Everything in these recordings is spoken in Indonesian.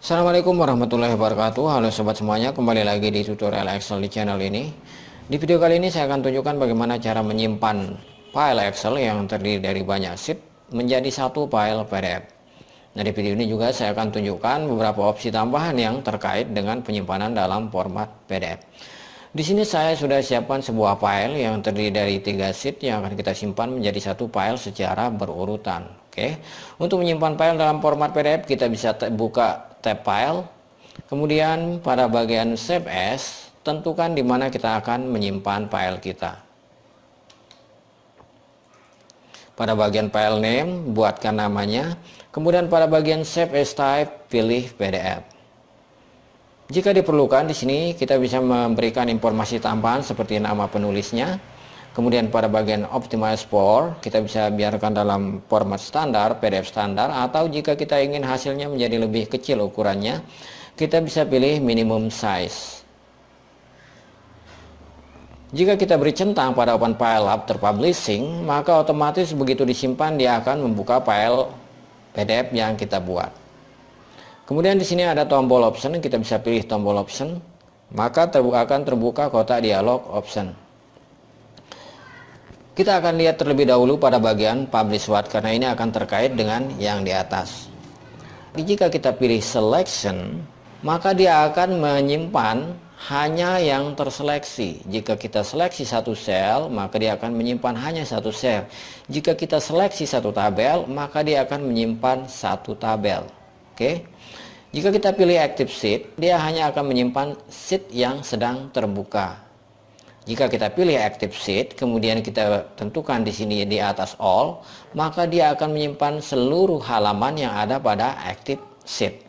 Assalamualaikum warahmatullahi wabarakatuh. Halo sobat semuanya kembali lagi di tutorial Excel di channel ini. Di video kali ini saya akan tunjukkan bagaimana cara menyimpan file Excel yang terdiri dari banyak sheet menjadi satu file PDF. Nah di video ini juga saya akan tunjukkan beberapa opsi tambahan yang terkait dengan penyimpanan dalam format PDF. Di sini saya sudah siapkan sebuah file yang terdiri dari tiga sheet yang akan kita simpan menjadi satu file secara berurutan. Oke, untuk menyimpan file dalam format PDF kita bisa buka tab file, kemudian pada bagian save as tentukan di mana kita akan menyimpan file kita. Pada bagian file name buatkan namanya, kemudian pada bagian save as type pilih PDF. Jika diperlukan di sini kita bisa memberikan informasi tambahan seperti nama penulisnya. Kemudian pada bagian optimize for kita bisa biarkan dalam format standar, PDF standar atau jika kita ingin hasilnya menjadi lebih kecil ukurannya, kita bisa pilih minimum size. Jika kita beri centang pada open file after publishing, maka otomatis begitu disimpan dia akan membuka file PDF yang kita buat. Kemudian di sini ada tombol option, kita bisa pilih tombol option, maka terbuka, akan terbuka kotak dialog option. Kita akan lihat terlebih dahulu pada bagian publish what karena ini akan terkait dengan yang di atas. Jika kita pilih selection, maka dia akan menyimpan hanya yang terseleksi. Jika kita seleksi satu sel, maka dia akan menyimpan hanya satu sel. Jika kita seleksi satu tabel, maka dia akan menyimpan satu tabel. Oke. Jika kita pilih active sheet, dia hanya akan menyimpan sheet yang sedang terbuka. Jika kita pilih active sheet, kemudian kita tentukan di sini di atas all, maka dia akan menyimpan seluruh halaman yang ada pada active sheet.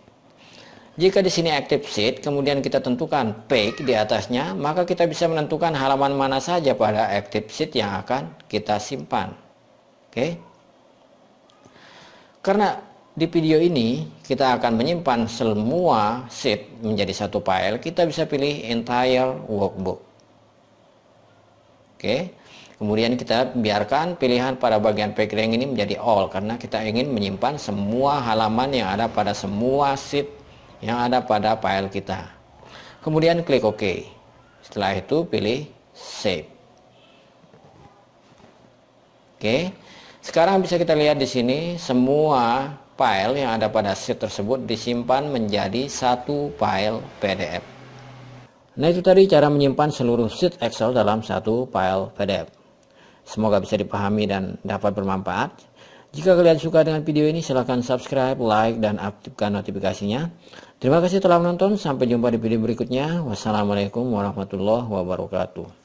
Jika di sini active sheet, kemudian kita tentukan page di atasnya, maka kita bisa menentukan halaman mana saja pada active sheet yang akan kita simpan. Oke. Karena di video ini kita akan menyimpan semua sheet menjadi satu file. Kita bisa pilih entire workbook. Oke. Kemudian kita biarkan pilihan pada bagian background ini menjadi all karena kita ingin menyimpan semua halaman yang ada pada semua sheet yang ada pada file kita. Kemudian klik OK. Setelah itu pilih save. Oke. Sekarang bisa kita lihat di sini semua file yang ada pada sheet tersebut disimpan menjadi satu file PDF. Nah itu tadi cara menyimpan seluruh sheet Excel dalam satu file PDF. Semoga bisa dipahami dan dapat bermanfaat. Jika kalian suka dengan video ini silahkan subscribe, like, dan aktifkan notifikasinya. Terima kasih telah menonton. Sampai jumpa di video berikutnya. Wassalamualaikum warahmatullahi wabarakatuh.